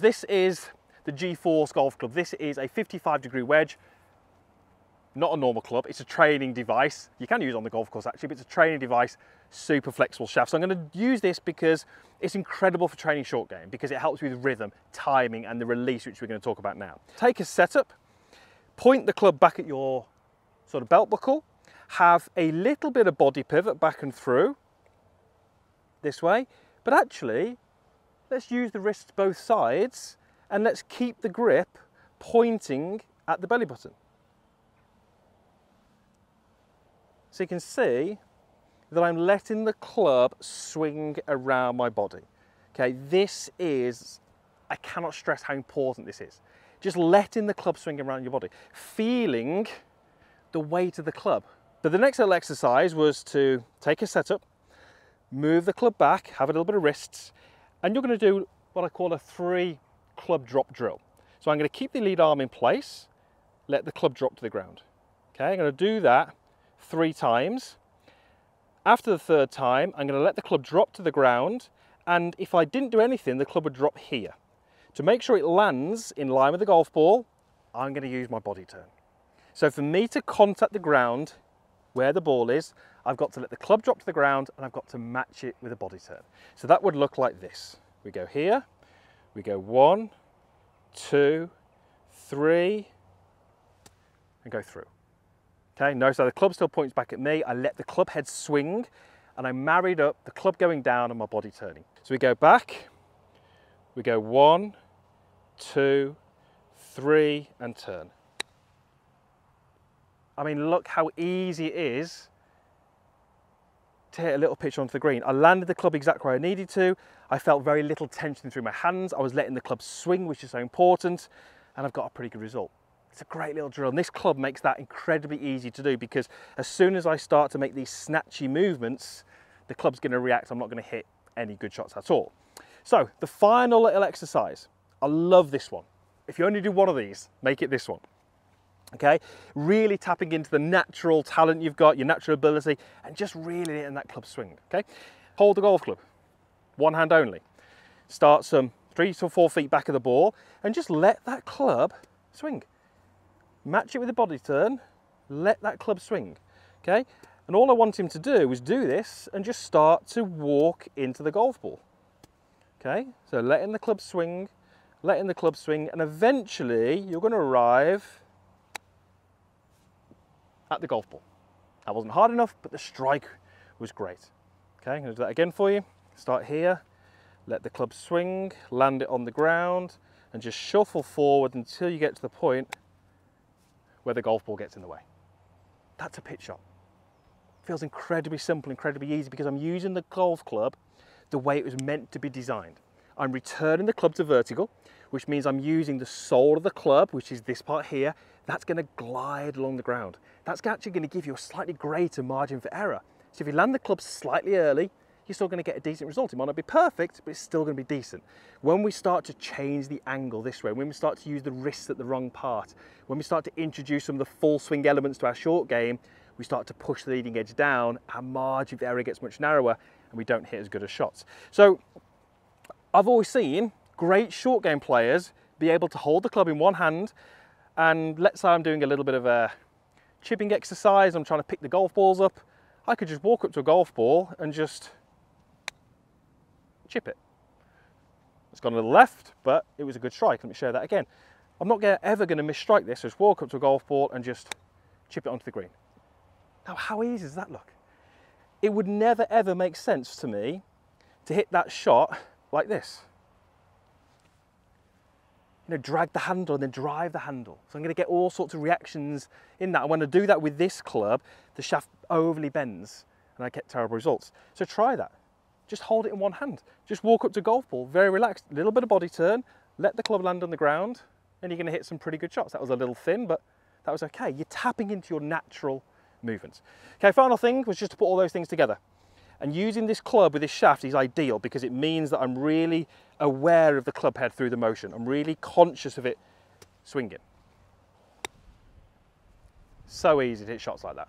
This is the GForce Golf Club. This is a 55 degree wedge, not a normal club, it's a training device. You can use on the golf course actually, but it's a training device, super flexible shaft. So I'm gonna use this because it's incredible for training short game because it helps with rhythm, timing, and the release, which we're gonna talk about now. Take a setup, point the club back at your sort of belt buckle, have a little bit of body pivot back and through this way, but actually, let's use the wrists both sides and let's keep the grip pointing at the belly button. So you can see that I'm letting the club swing around my body. Okay, this is, I cannot stress how important this is. Just letting the club swing around your body, feeling the weight of the club. But the next little exercise was to take a setup, move the club back, have a little bit of wrists, and you're gonna do what I call a three club drop drill. So I'm gonna keep the lead arm in place, let the club drop to the ground. Okay, I'm gonna do that three times. After the third time, I'm gonna let the club drop to the ground, and if I didn't do anything, the club would drop here. To make sure it lands in line with the golf ball, I'm gonna use my body turn. So for me to contact the ground where the ball is, I've got to let the club drop to the ground and I've got to match it with a body turn. So that would look like this. We go here, we go one, two, three, and go through. Okay, no, so the club still points back at me. I let the club head swing and I married up the club going down and my body turning. So we go back, we go one, two, three, and turn. I mean, look how easy it is to hit a little pitch onto the green. I landed the club exactly where I needed to. I felt very little tension through my hands. I was letting the club swing, which is so important, and I've got a pretty good result. It's a great little drill, and this club makes that incredibly easy to do because as soon as I start to make these snatchy movements, the club's gonna react. I'm not gonna hit any good shots at all. So the final little exercise, I love this one. If you only do one of these, make it this one okay? Really tapping into the natural talent you've got, your natural ability, and just really letting that club swing, okay? Hold the golf club, one hand only. Start some three to four feet back of the ball, and just let that club swing. Match it with a body turn, let that club swing, okay? And all I want him to do is do this and just start to walk into the golf ball. Okay, so letting the club swing, letting the club swing, and eventually you're going to arrive at the golf ball. That wasn't hard enough, but the strike was great. Okay, I'm gonna do that again for you. Start here, let the club swing, land it on the ground, and just shuffle forward until you get to the point where the golf ball gets in the way. That's a pitch shot. Feels incredibly simple, incredibly easy because I'm using the golf club the way it was meant to be designed. I'm returning the club to vertical, which means I'm using the sole of the club, which is this part here, that's gonna glide along the ground. That's actually gonna give you a slightly greater margin for error. So if you land the club slightly early, you're still gonna get a decent result. It might not be perfect, but it's still gonna be decent. When we start to change the angle this way, when we start to use the wrists at the wrong part, when we start to introduce some of the full swing elements to our short game, we start to push the leading edge down, our margin of error gets much narrower, and we don't hit as good as shots. So I've always seen great short game players be able to hold the club in one hand and let's say I'm doing a little bit of a chipping exercise, I'm trying to pick the golf balls up, I could just walk up to a golf ball and just chip it. It's gone a little left, but it was a good strike. Let me show that again. I'm not ever going to misstrike this, just walk up to a golf ball and just chip it onto the green. Now, how easy does that look? It would never ever make sense to me to hit that shot like this. You know, drag the handle and then drive the handle. So I'm to get all sorts of reactions in that. And when I do that with this club, the shaft overly bends and I get terrible results. So try that. Just hold it in one hand. Just walk up to golf ball, very relaxed. Little bit of body turn, let the club land on the ground, and you're going to hit some pretty good shots. That was a little thin, but that was okay. You're tapping into your natural movements. Okay, final thing was just to put all those things together. And using this club with this shaft is ideal because it means that I'm really aware of the club head through the motion. I'm really conscious of it swinging. So easy to hit shots like that.